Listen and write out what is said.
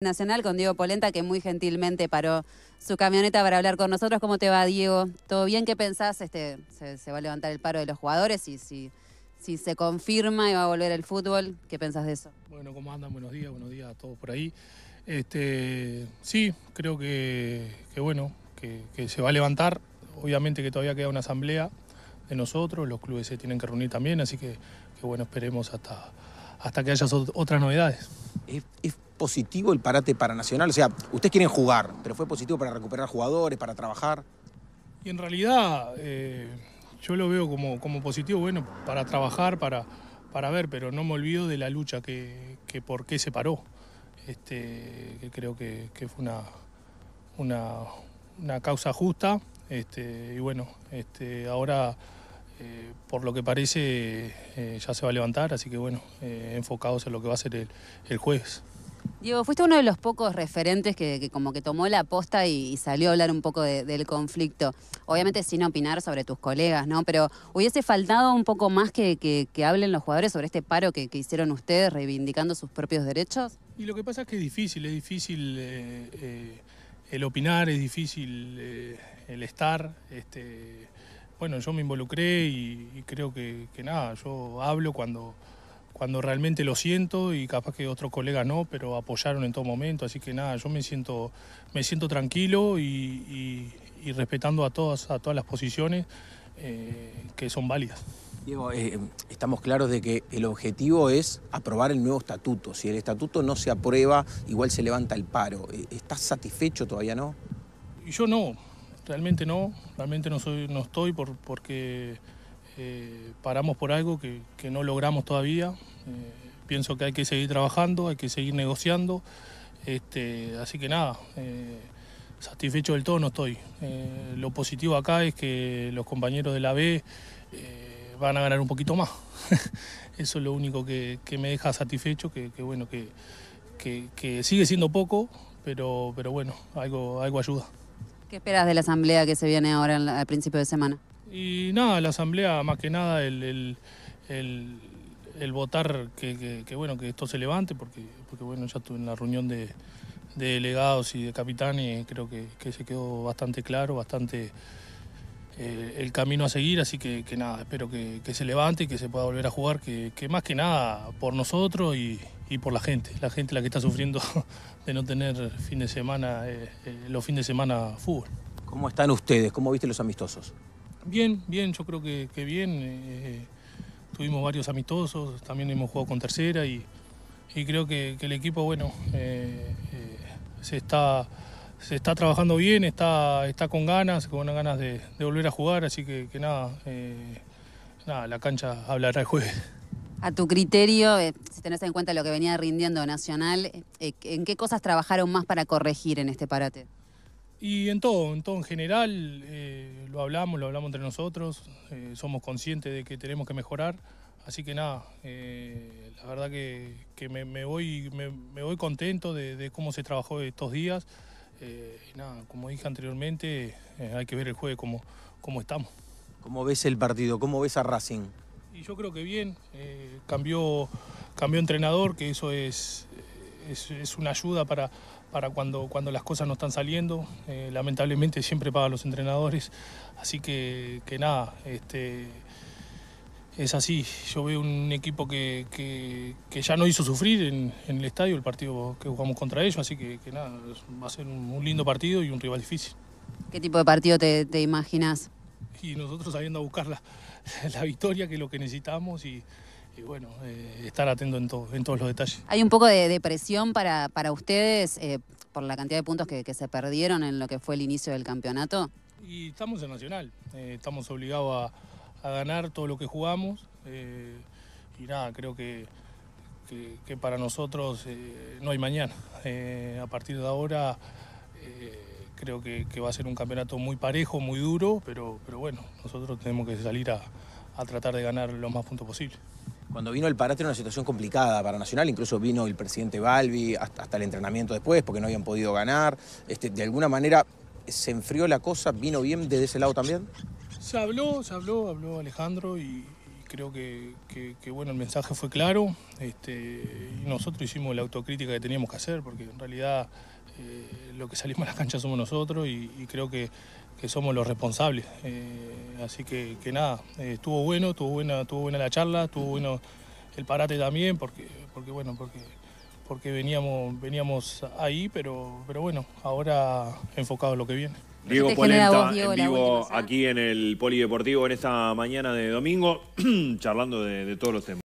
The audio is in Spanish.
Nacional con Diego Polenta, que muy gentilmente paró su camioneta para hablar con nosotros. ¿Cómo te va, Diego? ¿Todo bien? ¿Qué pensás? Este, se, va a levantar el paro de los jugadores y si, se confirma y va a volver el fútbol, ¿qué pensás de eso? Bueno, ¿cómo andan? Buenos días, buenos días a todos por ahí. Este, sí, creo que, bueno, que, se va a levantar. Obviamente que todavía queda una asamblea de nosotros, los clubes se tienen que reunir también, así que, bueno, esperemos hasta, hasta que haya otras novedades positivo el parate para Nacional? O sea, ustedes quieren jugar, pero fue positivo para recuperar jugadores, para trabajar. Y en realidad eh, yo lo veo como, como, positivo, bueno, para trabajar, para, para ver, pero no me olvido de la lucha que, que por qué se paró. Este, que creo que, fue una, una, causa justa. Este, y bueno, este, ahora eh, por lo que parece eh, ya se va a levantar, así que bueno, enfocados en lo que va a ser el, el jueves. Diego, fuiste uno de los pocos referentes que, como que tomó la posta y, salió a hablar un poco del conflicto. Obviamente sin opinar sobre tus colegas, ¿no? Pero hubiese faltado un poco más que, hablen los jugadores sobre este paro que, hicieron ustedes reivindicando sus propios derechos. Y lo que pasa es que es difícil, es difícil eh, eh, el opinar, es difícil eh, el estar. Este, bueno, yo me involucré y, creo que, que nada, yo hablo cuando cuando realmente lo siento y capaz que otros colegas no, pero apoyaron en todo momento, así que nada, yo me siento, me siento tranquilo y, respetando a todas, a todas las posiciones eh, que son válidas. Diego, eh, estamos claros de que el objetivo es aprobar el nuevo estatuto. Si el estatuto no se aprueba, igual se levanta el paro. Eh, ¿Estás satisfecho todavía no? Yo no, realmente no, realmente no, soy, no estoy por, porque eh, paramos por algo que, no logramos todavía. Eh, pienso que hay que seguir trabajando, hay que seguir negociando. Este, así que nada, eh, satisfecho del todo no estoy. lo positivo acá es que los compañeros de la B van a ganar un poquito más. Eso es lo único que, me deja satisfecho, que, bueno, que, sigue siendo poco, pero, pero bueno, algo, algo ayuda. ¿Qué esperas de la asamblea que se viene ahora al principio de semana? Y nada, la asamblea más que nada el, votar que, bueno que esto se levante, porque, porque bueno, ya estuve en la reunión de, delegados y de capitanes, creo que, se quedó bastante claro, bastante eh, el camino a seguir, así que, nada, espero que, se levante y que se pueda volver a jugar, que, más que nada por nosotros y, por la gente, la gente la que está sufriendo de no tener fin de semana, eh, eh, los fines de semana fútbol. ¿Cómo están ustedes? ¿Cómo viste los amistosos? Bien, bien, yo creo que, bien. Eh, tuvimos varios amistosos, también hemos jugado con tercera y, creo que, el equipo, bueno, se, está, se está trabajando bien, está, está con ganas, con ganas de, volver a jugar, así que, nada, nada, la cancha hablará el jueves. A tu criterio, si tenés en cuenta lo que venía rindiendo Nacional, ¿en qué cosas trabajaron más para corregir en este parate? Y en todo, en todo en general, eh, lo hablamos, lo hablamos entre nosotros, eh, somos conscientes de que tenemos que mejorar, así que nada, eh, la verdad que, me, voy, me, voy contento de, cómo se trabajó estos días. y nada, como dije anteriormente, hay que ver el juego como, como estamos. ¿Cómo ves el partido? ¿Cómo ves a Racing? Y yo creo que bien, cambió, cambió entrenador, que eso es, es una ayuda para para cuando, cuando las cosas no están saliendo. Eh, lamentablemente siempre pagan los entrenadores, así que, que nada, este, es así. Yo veo un equipo que, que, ya no hizo sufrir en, en, el estadio el partido que jugamos contra ellos, así que, nada, va a ser un, lindo partido y un rival difícil. ¿Qué tipo de partido te imaginas? Y nosotros sabiendo buscar la, la victoria, que es lo que necesitamos, y, y bueno, eh, estar atento en, en todos los detalles. ¿Hay un poco de, depresión para, para ustedes eh, por la cantidad de puntos que, se perdieron en lo que fue el inicio del campeonato? Y estamos en Nacional, eh, estamos obligados a, ganar todo lo que jugamos y nada, creo que, que, para nosotros no hay mañana. a partir de ahora creo que, va a ser un campeonato muy parejo, muy duro, pero, pero bueno, nosotros tenemos que salir a, a tratar de ganar lo más puntos posible. Cuando vino el parate era una situación complicada para Nacional, incluso vino el presidente Balbi hasta, el entrenamiento después porque no habían podido ganar. Este, de alguna manera se enfrió la cosa, vino bien desde ese lado también. Se habló, se habló, habló Alejandro y, creo que, que- que, bueno, el mensaje fue claro este, y nosotros hicimos la autocrítica que teníamos que hacer porque en realidad eh, lo que salimos a la cancha somos nosotros y, y creo que, que somos los responsables. Eh, así que, que nada, eh, estuvo bueno, estuvo buena, estuvo buena la charla, estuvo bueno el parate también porque, porque bueno, porque porque veníamos, veníamos ahí, pero, pero bueno, ahora enfocado en lo que viene. Diego Polenta vos, Diego, en vivo aquí en el Polideportivo en esta mañana de domingo, charlando de, de todos los temas.